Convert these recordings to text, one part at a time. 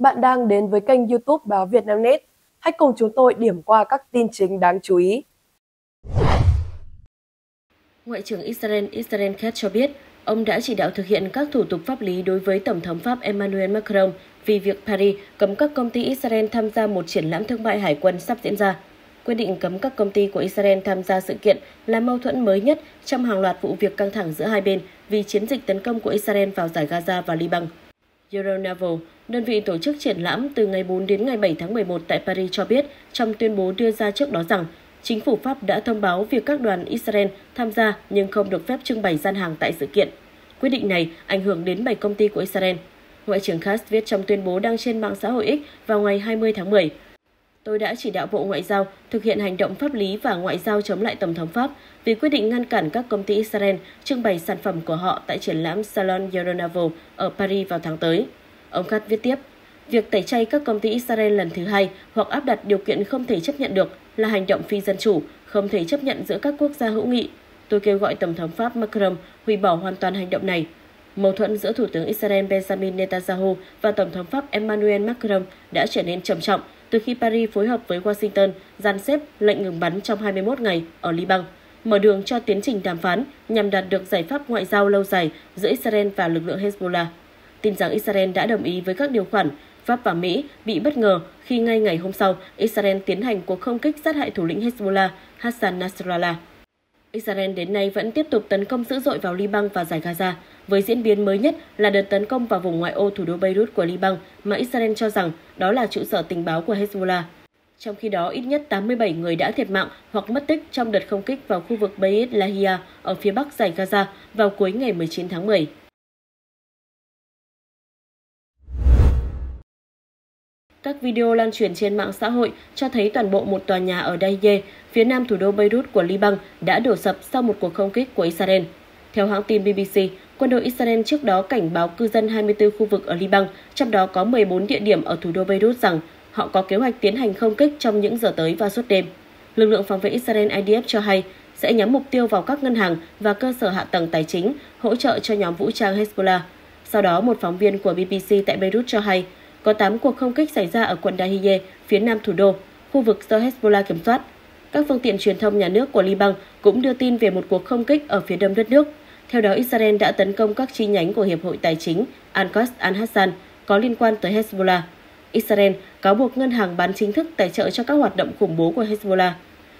Bạn đang đến với kênh YouTube Báo Vietnamnet. Hãy cùng chúng tôi điểm qua các tin chính đáng chú ý. Ngoại trưởng Israel Israel Katz cho biết, ông đã chỉ đạo thực hiện các thủ tục pháp lý đối với Tổng thống Pháp Emmanuel Macron vì việc Paris cấm các công ty Israel tham gia một triển lãm thương mại hải quân sắp diễn ra. Quyết định cấm các công ty của Israel tham gia sự kiện là mâu thuẫn mới nhất trong hàng loạt vụ việc căng thẳng giữa hai bên vì chiến dịch tấn công của Israel vào giải Gaza và Liban. Euronaval, đơn vị tổ chức triển lãm từ ngày 4 đến ngày 7 tháng 11 tại Paris cho biết trong tuyên bố đưa ra trước đó rằng chính phủ Pháp đã thông báo việc các đoàn Israel tham gia nhưng không được phép trưng bày gian hàng tại sự kiện. Quyết định này ảnh hưởng đến 7 công ty của Israel. Ngoại trưởng Kass viết trong tuyên bố đăng trên mạng xã hội X vào ngày 20 tháng 10. Tôi đã chỉ đạo Bộ Ngoại giao thực hiện hành động pháp lý và ngoại giao chống lại Tổng thống Pháp vì quyết định ngăn cản các công ty Israel trưng bày sản phẩm của họ tại triển lãm Salon Euronaval ở Paris vào tháng tới. Ông Khát viết tiếp, việc tẩy chay các công ty Israel lần thứ hai hoặc áp đặt điều kiện không thể chấp nhận được là hành động phi dân chủ, không thể chấp nhận giữa các quốc gia hữu nghị. Tôi kêu gọi Tổng thống Pháp Macron hủy bỏ hoàn toàn hành động này. Mâu thuẫn giữa Thủ tướng Israel Benjamin Netanyahu và Tổng thống Pháp Emmanuel Macron đã trở nên trầm trọng từ khi Paris phối hợp với Washington dàn xếp lệnh ngừng bắn trong 21 ngày ở Liban, mở đường cho tiến trình đàm phán nhằm đạt được giải pháp ngoại giao lâu dài giữa Israel và lực lượng Hezbollah. Tin rằng Israel đã đồng ý với các điều khoản, Pháp và Mỹ bị bất ngờ khi ngay ngày hôm sau Israel tiến hành cuộc không kích sát hại thủ lĩnh Hezbollah Hassan Nasrallah. Israel đến nay vẫn tiếp tục tấn công dữ dội vào Liban và giải Gaza, với diễn biến mới nhất là đợt tấn công vào vùng ngoại ô thủ đô Beirut của Liban mà Israel cho rằng đó là trụ sở tình báo của Hezbollah. Trong khi đó, ít nhất 87 người đã thiệt mạng hoặc mất tích trong đợt không kích vào khu vực Beit Lahia ở phía bắc giải Gaza vào cuối ngày 19 tháng 10. Các video lan truyền trên mạng xã hội cho thấy toàn bộ một tòa nhà ở Dahieh, phía nam thủ đô Beirut của Liban, đã đổ sập sau một cuộc không kích của Israel. Theo hãng tin BBC, quân đội Israel trước đó cảnh báo cư dân 24 khu vực ở Liban, trong đó có 14 địa điểm ở thủ đô Beirut rằng họ có kế hoạch tiến hành không kích trong những giờ tới và suốt đêm. Lực lượng phòng vệ Israel IDF cho hay sẽ nhắm mục tiêu vào các ngân hàng và cơ sở hạ tầng tài chính hỗ trợ cho nhóm vũ trang Hezbollah. Sau đó, một phóng viên của BBC tại Beirut cho hay có 8 cuộc không kích xảy ra ở quận Dahieh, phía nam thủ đô, khu vực do Hezbollah kiểm soát. Các phương tiện truyền thông nhà nước của Liban cũng đưa tin về một cuộc không kích ở phía đông đất nước. Theo đó, Israel đã tấn công các chi nhánh của Hiệp hội Tài chính Al-Qas Al-Hassan có liên quan tới Hezbollah. Israel cáo buộc ngân hàng bán chính thức tài trợ cho các hoạt động khủng bố của Hezbollah.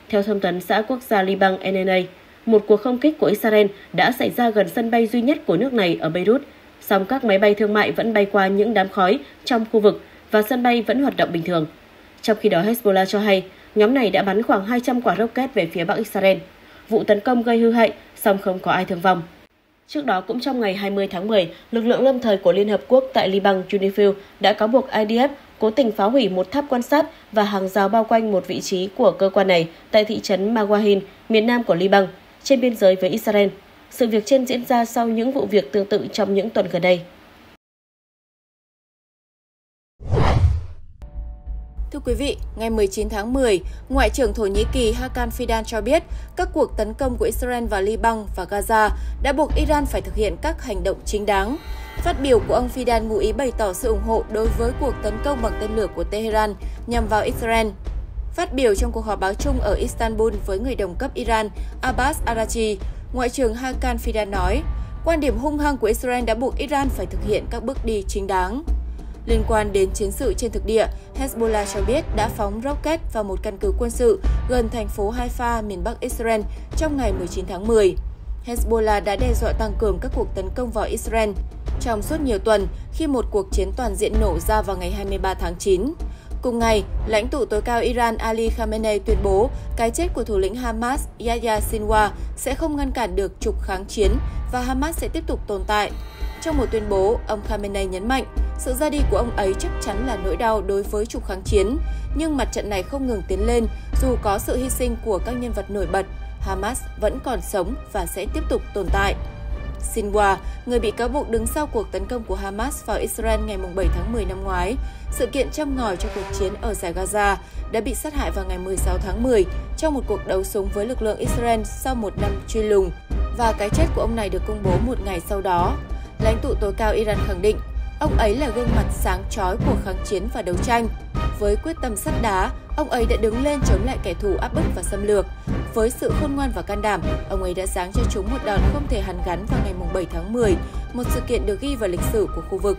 Theo thông tấn xã quốc gia Liban NNA, một cuộc không kích của Israel đã xảy ra gần sân bay duy nhất của nước này ở Beirut, song các máy bay thương mại vẫn bay qua những đám khói trong khu vực và sân bay vẫn hoạt động bình thường. Trong khi đó, Hezbollah cho hay nhóm này đã bắn khoảng 200 quả rocket về phía bắc Israel. Vụ tấn công gây hư hại, song không có ai thương vong. Trước đó, cũng trong ngày 20 tháng 10, lực lượng lâm thời của Liên Hợp Quốc tại Liban UNIFIL đã cáo buộc IDF cố tình phá hủy một tháp quan sát và hàng rào bao quanh một vị trí của cơ quan này tại thị trấn Mawahin, miền nam của Liban, trên biên giới với Israel. Sự việc trên diễn ra sau những vụ việc tương tự trong những tuần gần đây. Thưa quý vị, ngày 19 tháng 10, Ngoại trưởng Thổ Nhĩ Kỳ Hakan Fidan cho biết các cuộc tấn công của Israel vào Liban và Gaza đã buộc Iran phải thực hiện các hành động chính đáng. Phát biểu của ông Fidan ngụ ý bày tỏ sự ủng hộ đối với cuộc tấn công bằng tên lửa của Tehran nhằm vào Israel. Phát biểu trong cuộc họp báo chung ở Istanbul với người đồng cấp Iran Abbas Arachi, Ngoại trưởng Hakan Fidan nói, quan điểm hung hăng của Israel đã buộc Iran phải thực hiện các bước đi chính đáng. Liên quan đến chiến sự trên thực địa, Hezbollah cho biết đã phóng rocket vào một căn cứ quân sự gần thành phố Haifa, miền Bắc Israel trong ngày 19 tháng 10. Hezbollah đã đe dọa tăng cường các cuộc tấn công vào Israel trong suốt nhiều tuần khi một cuộc chiến toàn diện nổ ra vào ngày 23 tháng 9. Cùng ngày, lãnh tụ tối cao Iran Ali Khamenei tuyên bố cái chết của thủ lĩnh Hamas Yahya Sinwar sẽ không ngăn cản được trục kháng chiến và Hamas sẽ tiếp tục tồn tại. Trong một tuyên bố, ông Khamenei nhấn mạnh sự ra đi của ông ấy chắc chắn là nỗi đau đối với trục kháng chiến, nhưng mặt trận này không ngừng tiến lên dù có sự hy sinh của các nhân vật nổi bật. Hamas vẫn còn sống và sẽ tiếp tục tồn tại. Sinwar, người bị cáo buộc đứng sau cuộc tấn công của Hamas vào Israel ngày 7 tháng 10 năm ngoái, sự kiện châm ngòi cho cuộc chiến ở giải Gaza, đã bị sát hại vào ngày 16 tháng 10 trong một cuộc đấu súng với lực lượng Israel sau một năm truy lùng, và cái chết của ông này được công bố một ngày sau đó. Lãnh tụ tối cao Iran khẳng định Ông ấy là gương mặt sáng chói của kháng chiến và đấu tranh. Với quyết tâm sắt đá, ông ấy đã đứng lên chống lại kẻ thù áp bức và xâm lược. Với sự khôn ngoan và can đảm, ông ấy đã giáng cho chúng một đòn không thể hàn gắn vào ngày 7 tháng 10, một sự kiện được ghi vào lịch sử của khu vực.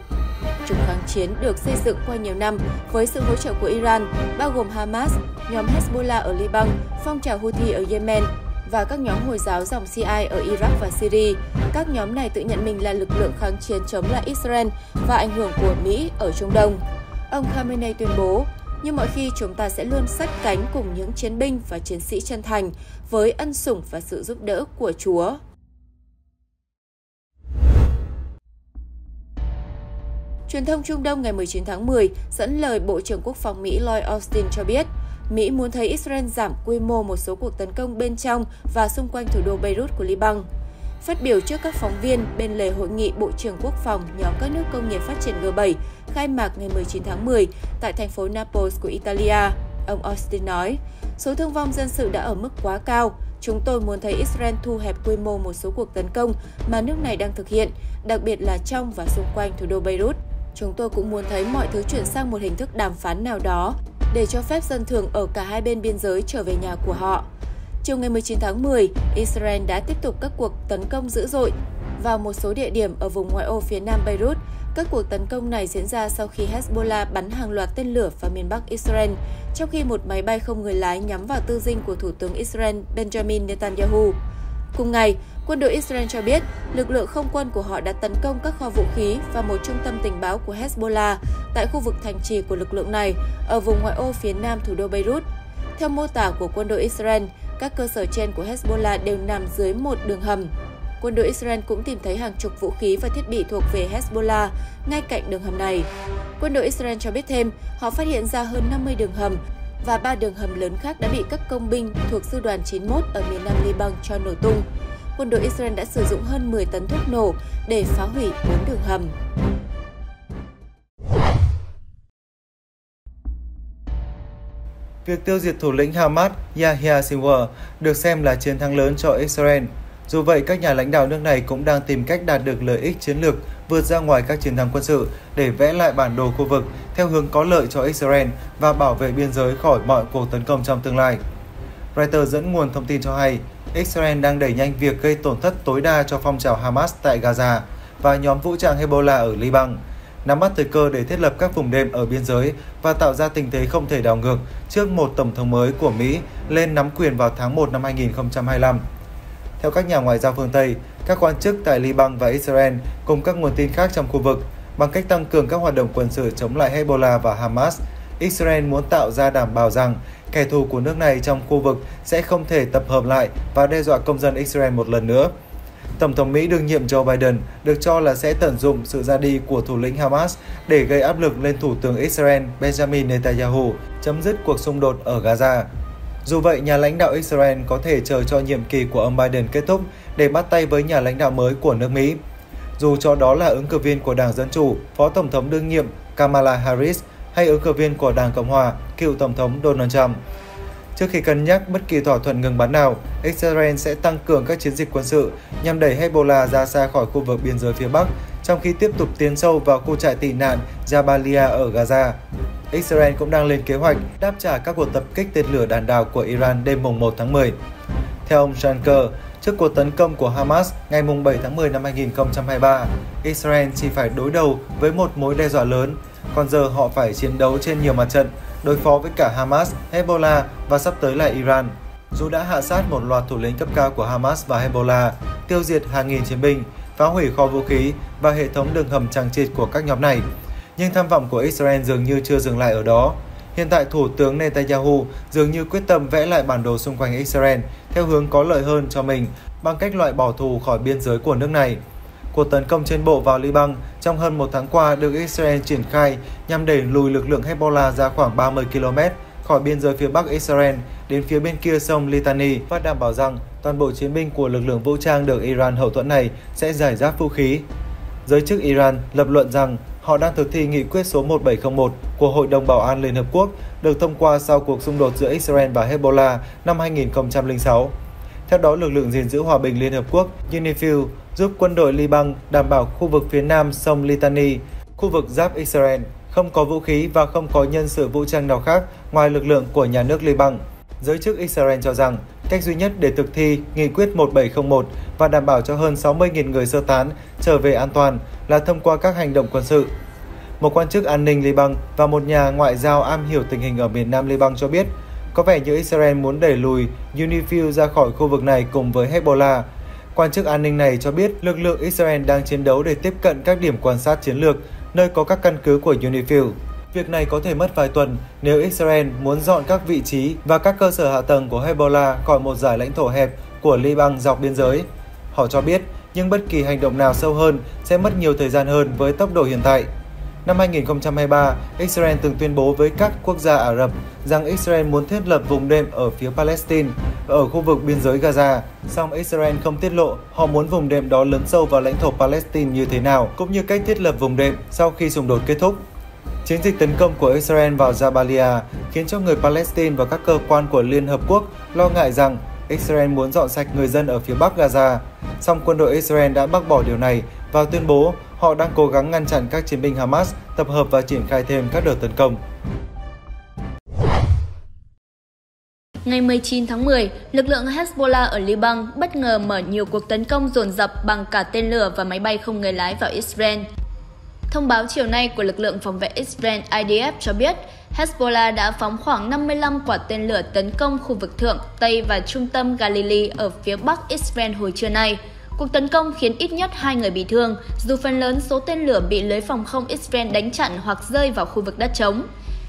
Trục kháng chiến được xây dựng qua nhiều năm với sự hỗ trợ của Iran, bao gồm Hamas, nhóm Hezbollah ở Liban, phong trào Houthi ở Yemen và các nhóm Hồi giáo dòng CIA ở Iraq và Syria. Các nhóm này tự nhận mình là lực lượng kháng chiến chống lại Israel và ảnh hưởng của Mỹ ở Trung Đông. Ông Khamenei tuyên bố, như mọi khi chúng ta sẽ luôn sát cánh cùng những chiến binh và chiến sĩ chân thành với ân sủng và sự giúp đỡ của Chúa. Truyền thông Trung Đông ngày 19 tháng 10 dẫn lời Bộ trưởng Quốc phòng Mỹ Lloyd Austin cho biết, Mỹ muốn thấy Israel giảm quy mô một số cuộc tấn công bên trong và xung quanh thủ đô Beirut của Liban. Phát biểu trước các phóng viên bên lề hội nghị Bộ trưởng Quốc phòng nhóm các nước công nghiệp phát triển G7 khai mạc ngày 19 tháng 10 tại thành phố Naples của Italia, ông Austin nói, số thương vong dân sự đã ở mức quá cao. Chúng tôi muốn thấy Israel thu hẹp quy mô một số cuộc tấn công mà nước này đang thực hiện, đặc biệt là trong và xung quanh thủ đô Beirut. Chúng tôi cũng muốn thấy mọi thứ chuyển sang một hình thức đàm phán nào đó để cho phép dân thường ở cả hai bên biên giới trở về nhà của họ. Chiều ngày 19 tháng 10, Israel đã tiếp tục các cuộc tấn công dữ dội vào một số địa điểm ở vùng ngoại ô phía nam Beirut. Các cuộc tấn công này diễn ra sau khi Hezbollah bắn hàng loạt tên lửa vào miền Bắc Israel, trong khi một máy bay không người lái nhắm vào tư dinh của Thủ tướng Israel Benjamin Netanyahu. Cùng ngày, quân đội Israel cho biết lực lượng không quân của họ đã tấn công các kho vũ khí và một trung tâm tình báo của Hezbollah tại khu vực thành trì của lực lượng này ở vùng ngoại ô phía nam thủ đô Beirut. Theo mô tả của quân đội Israel, các cơ sở trên của Hezbollah đều nằm dưới một đường hầm. Quân đội Israel cũng tìm thấy hàng chục vũ khí và thiết bị thuộc về Hezbollah ngay cạnh đường hầm này. Quân đội Israel cho biết thêm, họ phát hiện ra hơn 50 đường hầm và ba đường hầm lớn khác đã bị các công binh thuộc sư đoàn 91 ở miền nam Liban cho nổ tung. Quân đội Israel đã sử dụng hơn 10 tấn thuốc nổ để phá hủy bốn đường hầm. Việc tiêu diệt thủ lĩnh Hamas Yahya Sinwar được xem là chiến thắng lớn cho Israel. Dù vậy, các nhà lãnh đạo nước này cũng đang tìm cách đạt được lợi ích chiến lược vượt ra ngoài các chiến thắng quân sự để vẽ lại bản đồ khu vực theo hướng có lợi cho Israel và bảo vệ biên giới khỏi mọi cuộc tấn công trong tương lai. Reuters dẫn nguồn thông tin cho hay, Israel đang đẩy nhanh việc gây tổn thất tối đa cho phong trào Hamas tại Gaza và nhóm vũ trang Hezbollah ở Liban, nắm bắt thời cơ để thiết lập các vùng đệm ở biên giới và tạo ra tình thế không thể đảo ngược trước một tổng thống mới của Mỹ lên nắm quyền vào tháng 1 năm 2025. Theo các nhà ngoại giao phương Tây, các quan chức tại Liban và Israel cùng các nguồn tin khác trong khu vực, bằng cách tăng cường các hoạt động quân sự chống lại Hezbollah và Hamas, Israel muốn tạo ra đảm bảo rằng kẻ thù của nước này trong khu vực sẽ không thể tập hợp lại và đe dọa công dân Israel một lần nữa. Tổng thống Mỹ đương nhiệm Joe Biden được cho là sẽ tận dụng sự ra đi của thủ lĩnh Hamas để gây áp lực lên Thủ tướng Israel Benjamin Netanyahu chấm dứt cuộc xung đột ở Gaza. Dù vậy, nhà lãnh đạo Israel có thể chờ cho nhiệm kỳ của ông Biden kết thúc để bắt tay với nhà lãnh đạo mới của nước Mỹ. Dù cho đó là ứng cử viên của Đảng Dân Chủ, Phó Tổng thống đương nhiệm Kamala Harris hay ứng cử viên của Đảng Cộng Hòa, cựu Tổng thống Donald Trump. Trước khi cân nhắc bất kỳ thỏa thuận ngừng bắn nào, Israel sẽ tăng cường các chiến dịch quân sự nhằm đẩy Hezbollah ra xa khỏi khu vực biên giới phía Bắc, trong khi tiếp tục tiến sâu vào khu trại tị nạn Jabalia ở Gaza. Israel cũng đang lên kế hoạch đáp trả các cuộc tập kích tên lửa đạn đạo của Iran đêm mùng 1 tháng 10. Theo ông Shanker, trước cuộc tấn công của Hamas ngày mùng 7 tháng 10 năm 2023, Israel chỉ phải đối đầu với một mối đe dọa lớn, còn giờ họ phải chiến đấu trên nhiều mặt trận, đối phó với cả Hamas, Hezbollah và sắp tới là Iran. Dù đã hạ sát một loạt thủ lĩnh cấp cao của Hamas và Hezbollah, tiêu diệt hàng nghìn chiến binh, phá hủy kho vũ khí và hệ thống đường hầm chằng chịt của các nhóm này, nhưng tham vọng của Israel dường như chưa dừng lại ở đó. Hiện tại Thủ tướng Netanyahu dường như quyết tâm vẽ lại bản đồ xung quanh Israel theo hướng có lợi hơn cho mình bằng cách loại bỏ thù khỏi biên giới của nước này. Cuộc tấn công trên bộ vào Liban trong hơn một tháng qua được Israel triển khai nhằm đẩy lùi lực lượng Hezbollah ra khoảng 30 km khỏi biên giới phía bắc Israel đến phía bên kia sông Litani và đảm bảo rằng toàn bộ chiến binh của lực lượng vũ trang được Iran hậu thuẫn này sẽ giải giáp vũ khí. Giới chức Iran lập luận rằng họ đang thực thi nghị quyết số 1701 của Hội đồng Bảo an Liên Hợp Quốc được thông qua sau cuộc xung đột giữa Israel và Hezbollah năm 2006. Theo đó, lực lượng gìn giữ hòa bình Liên Hợp Quốc UNIFIL giúp quân đội Liban đảm bảo khu vực phía nam sông Litani khu vực giáp Israel, không có vũ khí và không có nhân sự vũ trang nào khác ngoài lực lượng của nhà nước Liban. Giới chức Israel cho rằng cách duy nhất để thực thi nghị quyết 1701 và đảm bảo cho hơn 60.000 người sơ tán trở về an toàn là thông qua các hành động quân sự. Một quan chức an ninh Liban và một nhà ngoại giao am hiểu tình hình ở miền Nam Liban cho biết, có vẻ như Israel muốn đẩy lùi UNIFIL ra khỏi khu vực này cùng với Hezbollah. Quan chức an ninh này cho biết lực lượng Israel đang chiến đấu để tiếp cận các điểm quan sát chiến lược, nơi có các căn cứ của UNIFIL. Việc này có thể mất vài tuần nếu Israel muốn dọn các vị trí và các cơ sở hạ tầng của Hezbollah khỏi một giải lãnh thổ hẹp của Liban dọc biên giới. Họ cho biết, nhưng bất kỳ hành động nào sâu hơn sẽ mất nhiều thời gian hơn với tốc độ hiện tại. Năm 2023, Israel từng tuyên bố với các quốc gia Ả Rập rằng Israel muốn thiết lập vùng đệm ở phía Palestine, ở khu vực biên giới Gaza. Song Israel không tiết lộ họ muốn vùng đệm đó lấn sâu vào lãnh thổ Palestine như thế nào, cũng như cách thiết lập vùng đệm sau khi xung đột kết thúc. Chiến dịch tấn công của Israel vào Jabalia khiến cho người Palestine và các cơ quan của Liên Hợp Quốc lo ngại rằng Israel muốn dọn sạch người dân ở phía bắc Gaza. Song quân đội Israel đã bác bỏ điều này và tuyên bố họ đang cố gắng ngăn chặn các chiến binh Hamas tập hợp và triển khai thêm các đợt tấn công. Ngày 19 tháng 10, lực lượng Hezbollah ở Liban bất ngờ mở nhiều cuộc tấn công dồn dập bằng cả tên lửa và máy bay không người lái vào Israel. Thông báo chiều nay của lực lượng phòng vệ Israel IDF cho biết, Hezbollah đã phóng khoảng 55 quả tên lửa tấn công khu vực thượng, tây và trung tâm Galilee ở phía bắc Israel hồi trưa nay. Cuộc tấn công khiến ít nhất hai người bị thương, dù phần lớn số tên lửa bị lưới phòng không Israel đánh chặn hoặc rơi vào khu vực đất trống.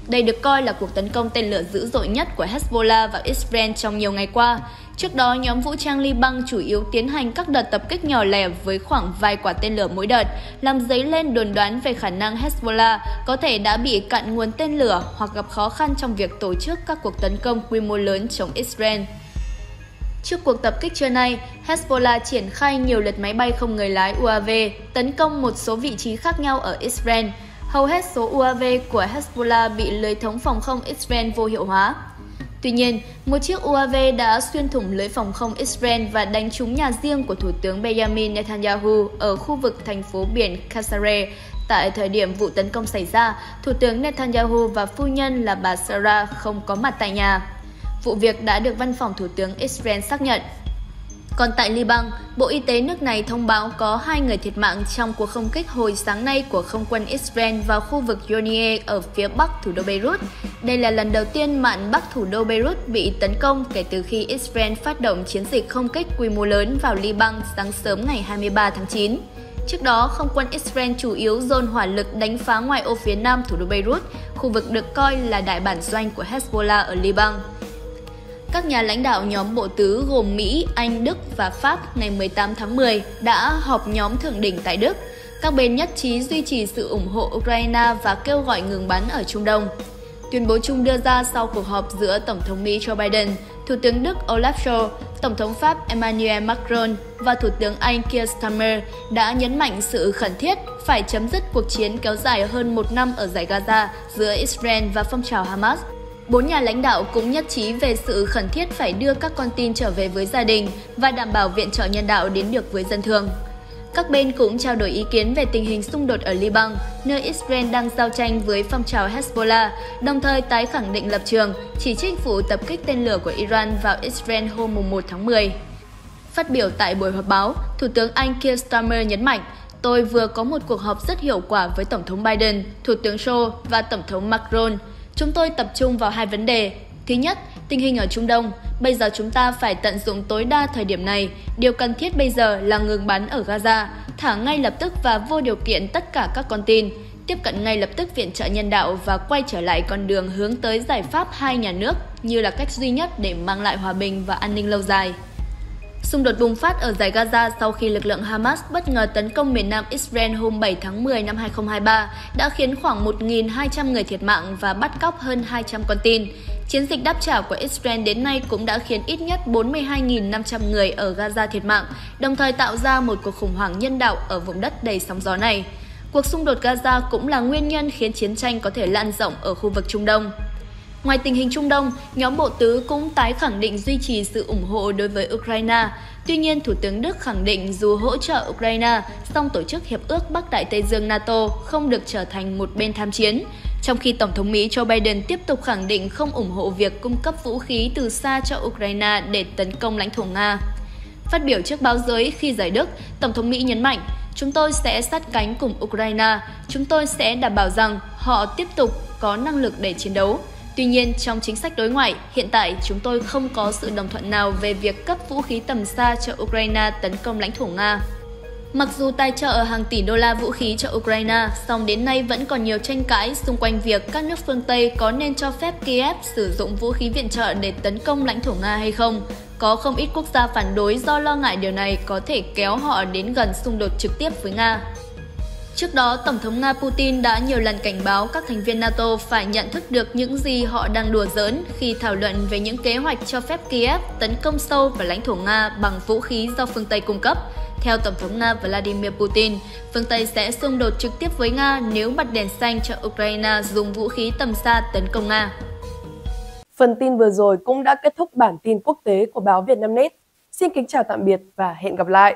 Đây được coi là cuộc tấn công tên lửa dữ dội nhất của Hezbollah vào Israel trong nhiều ngày qua. Trước đó, nhóm vũ trang Liban chủ yếu tiến hành các đợt tập kích nhỏ lẻ với khoảng vài quả tên lửa mỗi đợt, làm dấy lên đồn đoán về khả năng Hezbollah có thể đã bị cạn nguồn tên lửa hoặc gặp khó khăn trong việc tổ chức các cuộc tấn công quy mô lớn chống Israel. Trước cuộc tập kích trưa nay, Hezbollah triển khai nhiều lượt máy bay không người lái UAV tấn công một số vị trí khác nhau ở Israel. Hầu hết số UAV của Hezbollah bị lưới thống phòng không Israel vô hiệu hóa. Tuy nhiên, một chiếc UAV đã xuyên thủng lưới phòng không Israel và đánh trúng nhà riêng của Thủ tướng Benjamin Netanyahu ở khu vực thành phố biển Kasare. Tại thời điểm vụ tấn công xảy ra, Thủ tướng Netanyahu và phu nhân là bà Sarah không có mặt tại nhà. Vụ việc đã được văn phòng Thủ tướng Israel xác nhận. Còn tại Liban, Bộ Y tế nước này thông báo có hai người thiệt mạng trong cuộc không kích hồi sáng nay của không quân Israel vào khu vực Yonie ở phía bắc thủ đô Beirut. Đây là lần đầu tiên mạn bắc thủ đô Beirut bị tấn công kể từ khi Israel phát động chiến dịch không kích quy mô lớn vào Liban sáng sớm ngày 23 tháng 9. Trước đó, không quân Israel chủ yếu dồn hỏa lực đánh phá ngoài ô phía nam thủ đô Beirut, khu vực được coi là đại bản doanh của Hezbollah ở Liban. Các nhà lãnh đạo nhóm bộ tứ gồm Mỹ, Anh, Đức và Pháp ngày 18 tháng 10 đã họp nhóm thượng đỉnh tại Đức. Các bên nhất trí duy trì sự ủng hộ Ukraine và kêu gọi ngừng bắn ở Trung Đông. Tuyên bố chung đưa ra sau cuộc họp giữa Tổng thống Mỹ Joe Biden, Thủ tướng Đức Olaf Scholz, Tổng thống Pháp Emmanuel Macron và Thủ tướng Anh Keir Starmer đã nhấn mạnh sự khẩn thiết phải chấm dứt cuộc chiến kéo dài hơn một năm ở giải Gaza giữa Israel và phong trào Hamas Bốn nhà lãnh đạo cũng nhất trí về sự khẩn thiết phải đưa các con tin trở về với gia đình và đảm bảo viện trợ nhân đạo đến được với dân thường. Các bên cũng trao đổi ý kiến về tình hình xung đột ở Liban, nơi Israel đang giao tranh với phong trào Hezbollah, đồng thời tái khẳng định lập trường, chỉ trích vụ tập kích tên lửa của Iran vào Israel hôm 1 tháng 10. Phát biểu tại buổi họp báo, Thủ tướng Anh Keir Starmer nhấn mạnh, tôi vừa có một cuộc họp rất hiệu quả với Tổng thống Biden, Thủ tướng Scholz và Tổng thống Macron – Chúng tôi tập trung vào hai vấn đề. Thứ nhất, tình hình ở Trung Đông. Bây giờ chúng ta phải tận dụng tối đa thời điểm này. Điều cần thiết bây giờ là ngừng bắn ở Gaza, thả ngay lập tức và vô điều kiện tất cả các con tin, tiếp cận ngay lập tức viện trợ nhân đạo và quay trở lại con đường hướng tới giải pháp hai nhà nước như là cách duy nhất để mang lại hòa bình và an ninh lâu dài. Xung đột bùng phát ở giải Gaza sau khi lực lượng Hamas bất ngờ tấn công miền nam Israel hôm 7 tháng 10 năm 2023 đã khiến khoảng 1.200 người thiệt mạng và bắt cóc hơn 200 con tin. Chiến dịch đáp trả của Israel đến nay cũng đã khiến ít nhất 42.500 người ở Gaza thiệt mạng, đồng thời tạo ra một cuộc khủng hoảng nhân đạo ở vùng đất đầy sóng gió này. Cuộc xung đột Gaza cũng là nguyên nhân khiến chiến tranh có thể lan rộng ở khu vực Trung Đông. Ngoài tình hình Trung Đông, nhóm bộ tứ cũng tái khẳng định duy trì sự ủng hộ đối với Ukraine. Tuy nhiên, Thủ tướng Đức khẳng định dù hỗ trợ Ukraine, song tổ chức Hiệp ước Bắc Đại Tây Dương NATO không được trở thành một bên tham chiến. Trong khi Tổng thống Mỹ Joe Biden tiếp tục khẳng định không ủng hộ việc cung cấp vũ khí từ xa cho Ukraine để tấn công lãnh thổ Nga. Phát biểu trước báo giới khi rời Đức, Tổng thống Mỹ nhấn mạnh, chúng tôi sẽ sát cánh cùng Ukraine, chúng tôi sẽ đảm bảo rằng họ tiếp tục có năng lực để chiến đấu. Tuy nhiên, trong chính sách đối ngoại, hiện tại chúng tôi không có sự đồng thuận nào về việc cấp vũ khí tầm xa cho Ukraine tấn công lãnh thổ Nga. Mặc dù tài trợ hàng tỷ đô la vũ khí cho Ukraine, song đến nay vẫn còn nhiều tranh cãi xung quanh việc các nước phương Tây có nên cho phép Kiev sử dụng vũ khí viện trợ để tấn công lãnh thổ Nga hay không. Có không ít quốc gia phản đối do lo ngại điều này có thể kéo họ đến gần xung đột trực tiếp với Nga. Trước đó, Tổng thống Nga Putin đã nhiều lần cảnh báo các thành viên NATO phải nhận thức được những gì họ đang đùa giỡn khi thảo luận về những kế hoạch cho phép Kiev tấn công sâu vào lãnh thổ Nga bằng vũ khí do phương Tây cung cấp. Theo Tổng thống Nga Vladimir Putin, phương Tây sẽ xung đột trực tiếp với Nga nếu bật đèn xanh cho Ukraine dùng vũ khí tầm xa tấn công Nga. Phần tin vừa rồi cũng đã kết thúc bản tin quốc tế của báo Vietnamnet. Xin kính chào tạm biệt và hẹn gặp lại!